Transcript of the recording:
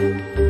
Música